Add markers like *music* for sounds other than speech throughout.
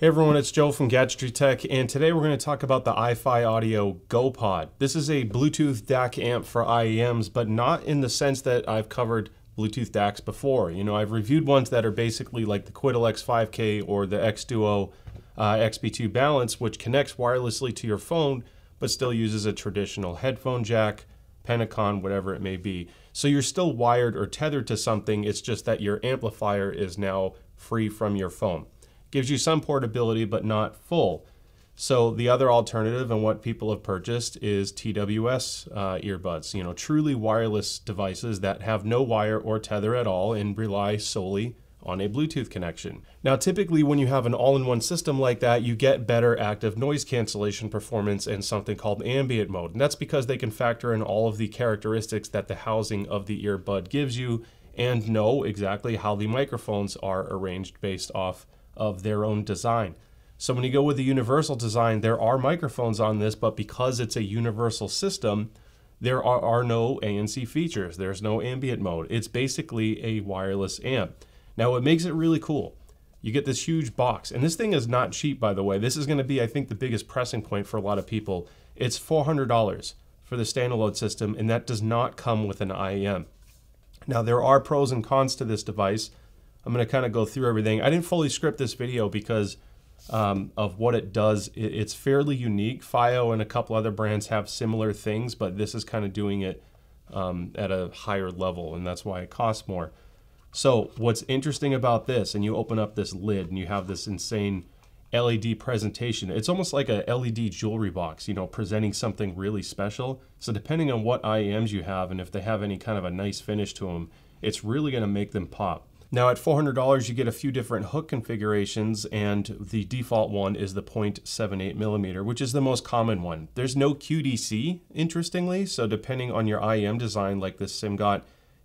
Hey everyone, it's Joe from Gadgetry Tech, and today we're going to talk about the iFi Audio GoPod. This is a Bluetooth DAC amp for IEMs, but not in the sense that I've covered Bluetooth DACs before. You know, I've reviewed ones that are basically like the Qudelix 5K or the Xduo uh, XB2 Balance, which connects wirelessly to your phone, but still uses a traditional headphone jack, Pentaconn, whatever it may be. So you're still wired or tethered to something, it's just that your amplifier is now free from your phone. Gives you some portability, but not full. So the other alternative and what people have purchased is TWS uh, earbuds, you know, truly wireless devices that have no wire or tether at all and rely solely on a Bluetooth connection. Now, typically when you have an all-in-one system like that, you get better active noise cancellation performance and something called ambient mode. And that's because they can factor in all of the characteristics that the housing of the earbud gives you and know exactly how the microphones are arranged based off of their own design. So when you go with the universal design, there are microphones on this, but because it's a universal system, there are, are no ANC features. There's no ambient mode. It's basically a wireless amp. Now, what makes it really cool, you get this huge box. And this thing is not cheap, by the way. This is going to be, I think, the biggest pressing point for a lot of people. It's $400 for the standalone system, and that does not come with an IEM. Now, there are pros and cons to this device. I'm going to kind of go through everything. I didn't fully script this video because um, of what it does. it's fairly unique. FiiO and a couple other brands have similar things, but this is kind of doing it um, at a higher level, and that's why it costs more. So what's interesting about this, and you open up this lid and you have this insane LED presentation. It's almost like a LED jewelry box, you know, presenting something really special. So depending on what IEMs you have and if they have any kind of a nice finish to them, it's really going to make them pop. Now at $400, you get a few different hook configurations and the default one is the 0.78 millimeter, which is the most common one. There's no QDC, interestingly, so depending on your IEM design, like the SIMGOT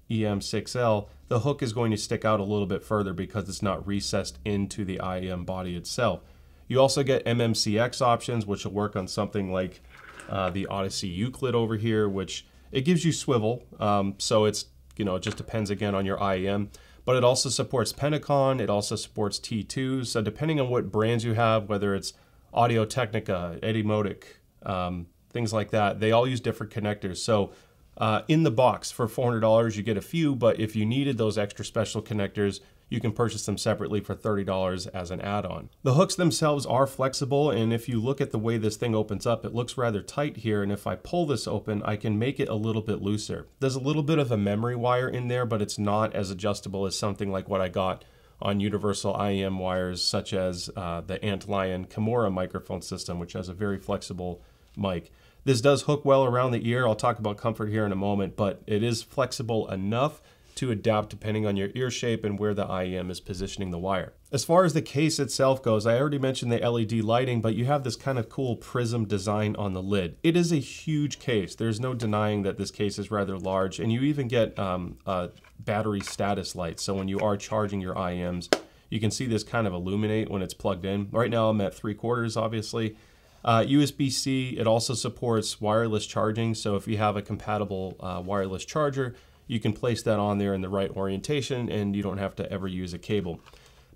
EM6L, the hook is going to stick out a little bit further because it's not recessed into the IEM body itself. You also get MMCX options, which will work on something like uh, the Odyssey Euclid over here, which it gives you swivel. Um, so it's, you know, it just depends again on your IEM but it also supports Pentaconn, it also supports T2. So depending on what brands you have, whether it's Audio Technica, Etymotic, um, things like that, they all use different connectors. So uh, in the box for $400, you get a few, but if you needed those extra special connectors, you can purchase them separately for $30 as an add-on. The hooks themselves are flexible and if you look at the way this thing opens up, it looks rather tight here and if I pull this open, I can make it a little bit looser. There's a little bit of a memory wire in there, but it's not as adjustable as something like what I got on universal IEM wires such as uh, the Antlion Kimura microphone system, which has a very flexible mic. This does hook well around the ear. I'll talk about comfort here in a moment, but it is flexible enough to adapt depending on your ear shape and where the IEM is positioning the wire. As far as the case itself goes, I already mentioned the LED lighting, but you have this kind of cool prism design on the lid. It is a huge case. There's no denying that this case is rather large, and you even get um, a battery status light. So when you are charging your IEMs, you can see this kind of illuminate when it's plugged in. Right now I'm at three quarters, obviously. Uh, USB-C, it also supports wireless charging. So if you have a compatible uh, wireless charger, you can place that on there in the right orientation and you don't have to ever use a cable.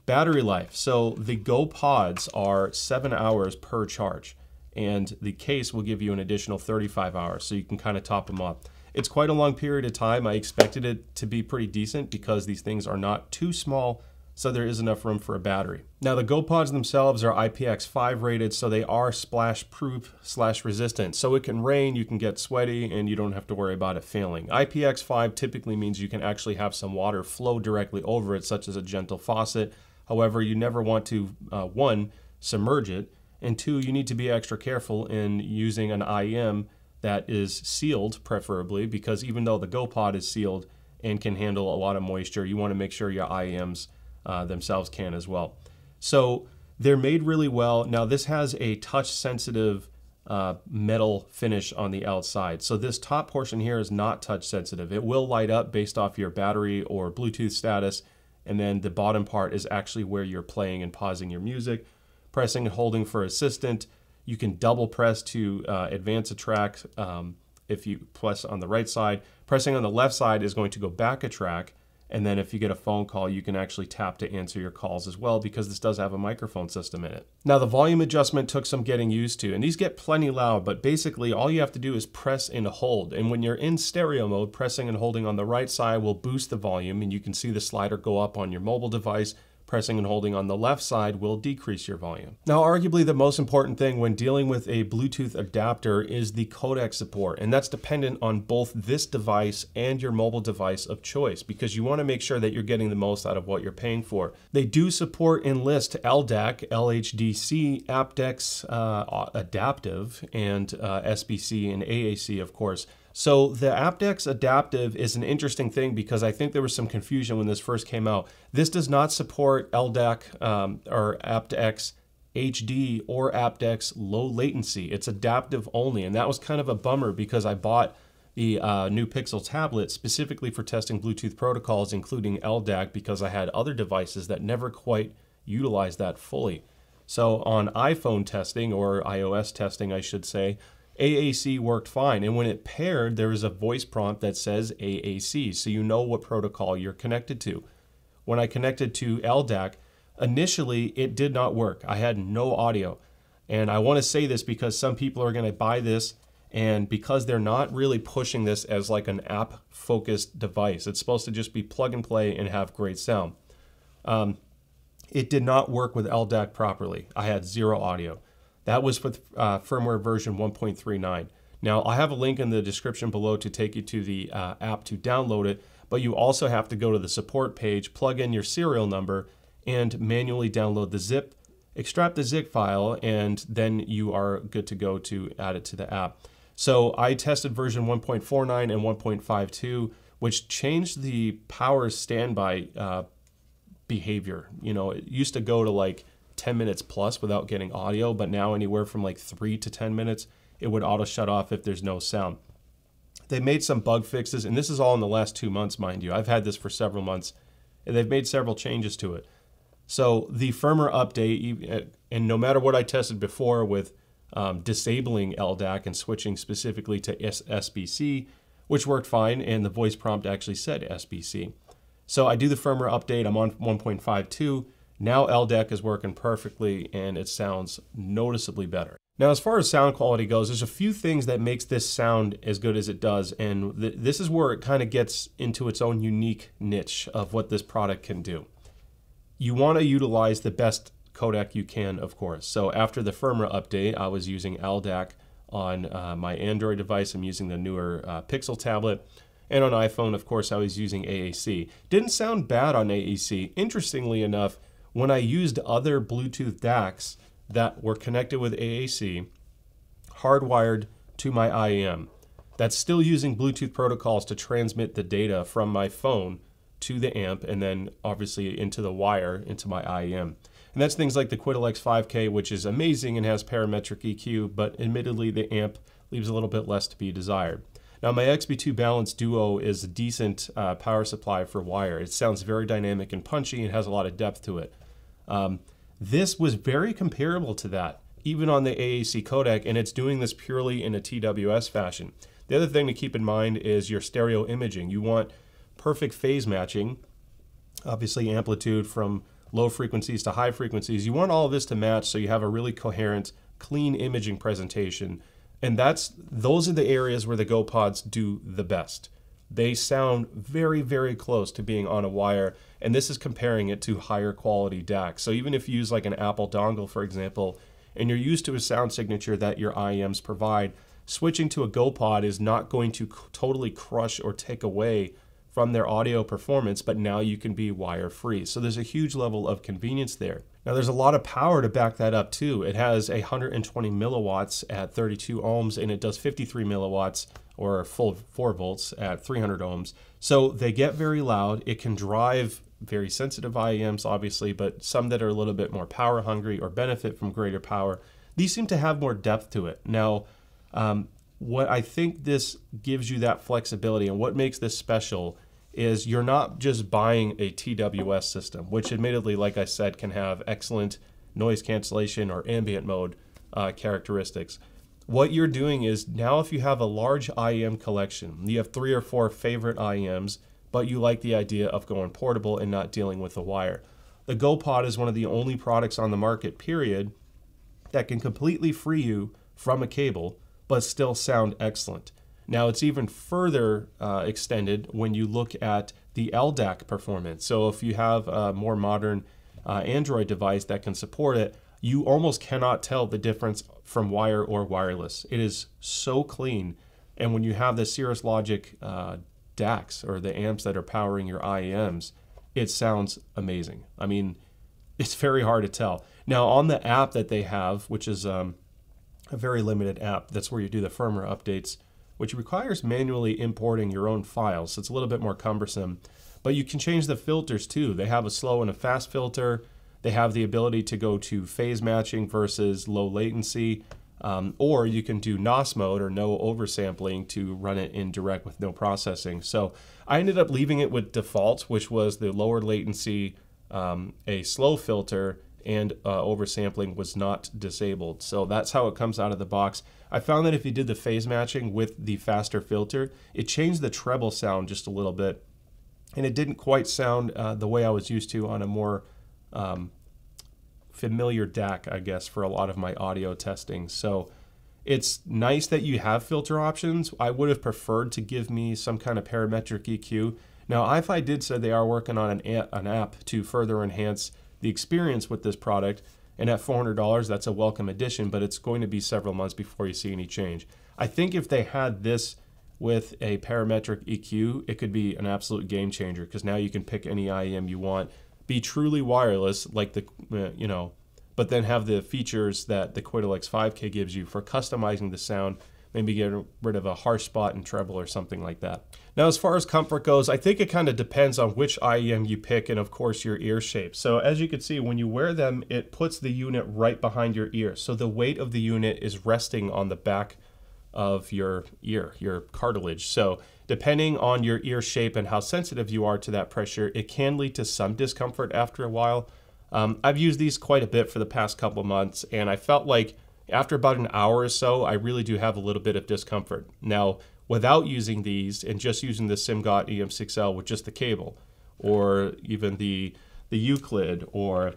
Battery life. So the Go Pods are seven hours per charge and the case will give you an additional 35 hours so you can kind of top them up. It's quite a long period of time. I expected it to be pretty decent because these things are not too small so there is enough room for a battery. Now the GoPods themselves are IPX5 rated, so they are splash proof slash resistant. So it can rain, you can get sweaty, and you don't have to worry about it failing. IPX5 typically means you can actually have some water flow directly over it, such as a gentle faucet. However, you never want to, uh, one, submerge it, and two, you need to be extra careful in using an IM that is sealed, preferably, because even though the GoPod is sealed and can handle a lot of moisture, you want to make sure your IEMs uh, themselves can as well. So they're made really well. Now this has a touch sensitive uh, metal finish on the outside. So this top portion here is not touch sensitive. It will light up based off your battery or Bluetooth status. And then the bottom part is actually where you're playing and pausing your music. Pressing and holding for assistant. You can double press to uh, advance a track um, if you press on the right side. Pressing on the left side is going to go back a track And then if you get a phone call, you can actually tap to answer your calls as well because this does have a microphone system in it. Now the volume adjustment took some getting used to and these get plenty loud, but basically all you have to do is press and hold. And when you're in stereo mode, pressing and holding on the right side will boost the volume and you can see the slider go up on your mobile device pressing and holding on the left side will decrease your volume. Now, arguably the most important thing when dealing with a Bluetooth adapter is the codec support, and that's dependent on both this device and your mobile device of choice because you want to make sure that you're getting the most out of what you're paying for. They do support Enlist LDAC, LHDC, aptX uh, Adaptive, and uh, SBC and AAC, of course. So the aptX Adaptive is an interesting thing because I think there was some confusion when this first came out. This does not support LDAC um, or aptX HD or aptX low latency. It's adaptive only, and that was kind of a bummer because I bought the uh, new Pixel tablet specifically for testing Bluetooth protocols, including LDAC, because I had other devices that never quite utilized that fully. So on iPhone testing or iOS testing, I should say, AAC worked fine. And when it paired, there is a voice prompt that says AAC, so you know what protocol you're connected to. When I connected to LDAC, initially it did not work. I had no audio. And I want to say this because some people are going to buy this and because they're not really pushing this as like an app focused device, it's supposed to just be plug and play and have great sound. Um, it did not work with LDAC properly. I had zero audio. That was with uh, firmware version 1.39. Now, I have a link in the description below to take you to the uh, app to download it, but you also have to go to the support page, plug in your serial number, and manually download the zip, extract the zip file, and then you are good to go to add it to the app. So I tested version 1.49 and 1.52, which changed the power standby uh, behavior. You know, it used to go to like 10 minutes plus without getting audio, but now anywhere from like three to 10 minutes, it would auto shut off if there's no sound. They made some bug fixes, and this is all in the last two months, mind you. I've had this for several months, and they've made several changes to it. So the firmware update, and no matter what I tested before with um, disabling LDAC and switching specifically to SBC, which worked fine, and the voice prompt actually said SBC. So I do the firmware update. I'm on 1.52. Now LDAC is working perfectly and it sounds noticeably better. Now, as far as sound quality goes, there's a few things that makes this sound as good as it does, and th this is where it kind of gets into its own unique niche of what this product can do. You want to utilize the best codec you can, of course. So after the firmware update, I was using LDAC on uh, my Android device. I'm using the newer uh, Pixel tablet. And on iPhone, of course, I was using AAC. Didn't sound bad on AAC. Interestingly enough, when I used other Bluetooth DACs that were connected with AAC, hardwired to my IEM, that's still using Bluetooth protocols to transmit the data from my phone to the amp and then obviously into the wire into my IEM. And that's things like the Qudelix 5K, which is amazing and has parametric EQ, but admittedly the amp leaves a little bit less to be desired. Now my XB2 Balance Duo is a decent uh, power supply for wire. It sounds very dynamic and punchy and has a lot of depth to it. Um, this was very comparable to that, even on the AAC codec, and it's doing this purely in a TWS fashion. The other thing to keep in mind is your stereo imaging. You want perfect phase matching, obviously amplitude from low frequencies to high frequencies. You want all of this to match so you have a really coherent, clean imaging presentation. And that's those are the areas where the GoPods do the best. They sound very, very close to being on a wire, and this is comparing it to higher quality DACs. So even if you use like an Apple dongle, for example, and you're used to a sound signature that your IEMs provide, switching to a GoPod is not going to totally crush or take away from their audio performance, but now you can be wire free. So there's a huge level of convenience there. Now there's a lot of power to back that up too. It has 120 milliwatts at 32 ohms and it does 53 milliwatts or full 4 volts at 300 ohms. So they get very loud. It can drive very sensitive IEMs obviously, but some that are a little bit more power hungry or benefit from greater power. These seem to have more depth to it. Now, um, what I think this gives you that flexibility and what makes this special is you're not just buying a TWS system, which admittedly, like I said, can have excellent noise cancellation or ambient mode uh, characteristics. What you're doing is now if you have a large IEM collection, you have three or four favorite IEMs, but you like the idea of going portable and not dealing with the wire. The GoPod is one of the only products on the market, period, that can completely free you from a cable but still sound excellent. Now it's even further uh, extended when you look at the LDAC performance. So if you have a more modern uh, Android device that can support it, you almost cannot tell the difference from wire or wireless. It is so clean. And when you have the Cirrus Logic uh, DACs or the amps that are powering your IEMs, it sounds amazing. I mean, *laughs* it's very hard to tell. Now, on the app that they have, which is um, a very limited app, that's where you do the firmware updates, which requires manually importing your own files. So it's a little bit more cumbersome. But you can change the filters too. They have a slow and a fast filter. They have the ability to go to phase matching versus low latency. Um, or you can do NOS mode or no oversampling to run it in direct with no processing. So I ended up leaving it with default, which was the lower latency, um, a slow filter, and uh, oversampling was not disabled. So that's how it comes out of the box. I found that if you did the phase matching with the faster filter, it changed the treble sound just a little bit. And it didn't quite sound uh, the way I was used to on a more um, familiar DAC, I guess, for a lot of my audio testing. So it's nice that you have filter options. I would have preferred to give me some kind of parametric EQ. Now, iFi did say they are working on an, an app to further enhance the experience with this product. And at $400, that's a welcome addition, but it's going to be several months before you see any change. I think if they had this with a parametric EQ, it could be an absolute game changer because now you can pick any IEM you want be truly wireless, like the, uh, you know, but then have the features that the Qudelix 5K gives you for customizing the sound, maybe get rid of a harsh spot in treble or something like that. Now, as far as comfort goes, I think it kind of depends on which IEM you pick and, of course, your ear shape. So as you can see, when you wear them, it puts the unit right behind your ear. So the weight of the unit is resting on the back of your ear, your cartilage. So depending on your ear shape and how sensitive you are to that pressure, it can lead to some discomfort after a while. Um, I've used these quite a bit for the past couple months, and I felt like after about an hour or so, I really do have a little bit of discomfort. Now, without using these and just using the SIMGOT EM6L with just the cable, or even the the Euclid or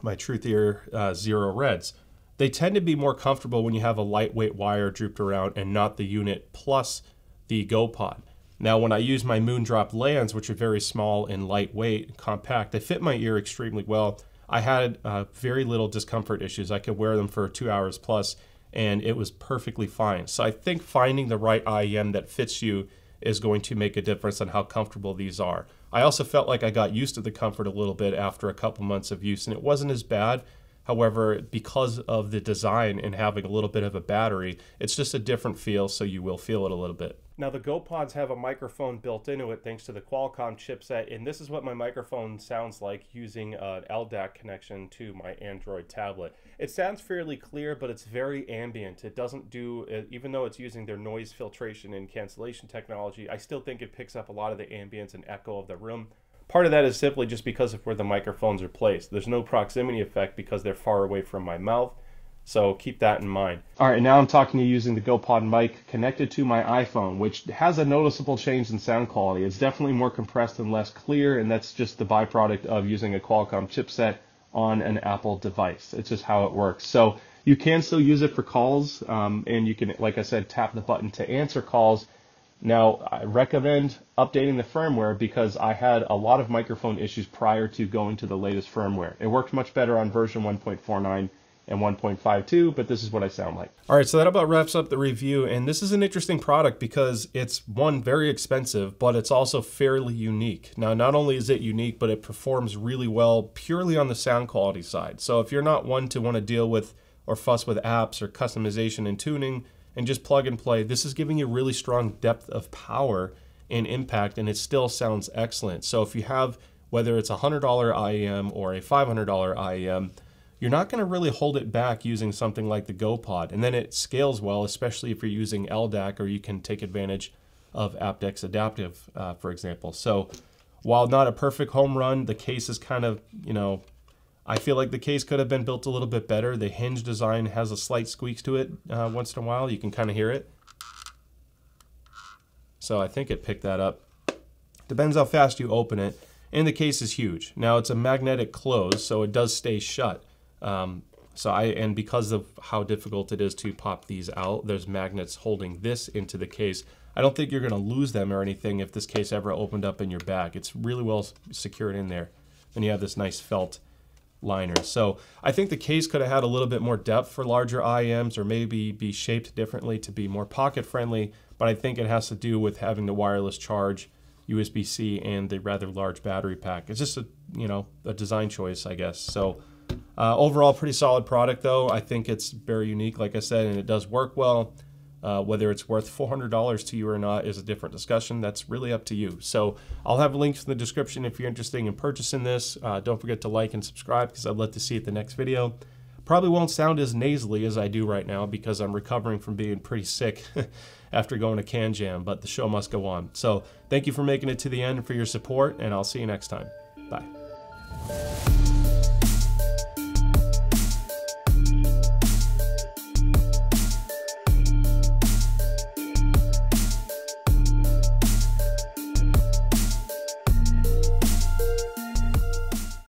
my Truthear uh, Zero Reds, they tend to be more comfortable when you have a lightweight wire drooped around and not the unit plus the GoPod. Now, when I use my Moondrop lands, which are very small and lightweight, compact, they fit my ear extremely well. I had uh, very little discomfort issues. I could wear them for two hours plus, and it was perfectly fine. So I think finding the right IEM that fits you is going to make a difference on how comfortable these are. I also felt like I got used to the comfort a little bit after a couple months of use, and it wasn't as bad. However, because of the design and having a little bit of a battery, it's just a different feel, so you will feel it a little bit. Now the GoPods have a microphone built into it thanks to the Qualcomm chipset, and this is what my microphone sounds like using an LDAC connection to my Android tablet. It sounds fairly clear, but it's very ambient. It doesn't do, uh, even though it's using their noise filtration and cancellation technology, I still think it picks up a lot of the ambience and echo of the room. Part of that is simply just because of where the microphones are placed. There's no proximity effect because they're far away from my mouth. So keep that in mind. All right, now I'm talking to you using the GoPod mic connected to my iPhone, which has a noticeable change in sound quality. It's definitely more compressed and less clear, and that's just the byproduct of using a Qualcomm chipset on an Apple device. It's just how it works. So you can still use it for calls, um, and you can, like I said, tap the button to answer calls now, I recommend updating the firmware because I had a lot of microphone issues prior to going to the latest firmware. It worked much better on version 1.49 and 1.52, but this is what I sound like. All right, so that about wraps up the review, and this is an interesting product because it's one very expensive, but it's also fairly unique. Now, not only is it unique, but it performs really well purely on the sound quality side. So if you're not one to want to deal with or fuss with apps or customization and tuning, and just plug and play. This is giving you really strong depth of power and impact, and it still sounds excellent. So if you have whether it's a $100 IEM or a $500 IEM, you're not going to really hold it back using something like the GoPod. And then it scales well, especially if you're using LDAC or you can take advantage of aptX Adaptive, uh, for example. So while not a perfect home run, the case is kind of, you know, I feel like the case could have been built a little bit better. The hinge design has a slight squeaks to it uh, once in a while. You can kind of hear it. So I think it picked that up. Depends how fast you open it. And the case is huge. Now it's a magnetic close, so it does stay shut. Um, so I and because of how difficult it is to pop these out, there's magnets holding this into the case. I don't think you're going to lose them or anything if this case ever opened up in your bag. It's really well secured in there. And you have this nice felt liner. So I think the case could have had a little bit more depth for larger IEMs or maybe be shaped differently to be more pocket friendly, but I think it has to do with having the wireless charge, USB-C, and the rather large battery pack. It's just a, you know, a design choice, I guess. So uh, overall, pretty solid product though. I think it's very unique, like I said, and it does work well. Uh, whether it's worth $400 to you or not is a different discussion. That's really up to you. So I'll have links in the description if you're interested in purchasing this. Uh, don't forget to like and subscribe because I'd love to see it the next video. Probably won't sound as nasally as I do right now because I'm recovering from being pretty sick *laughs* after going to CanJam, but the show must go on. So thank you for making it to the end for your support, and I'll see you next time. Bye.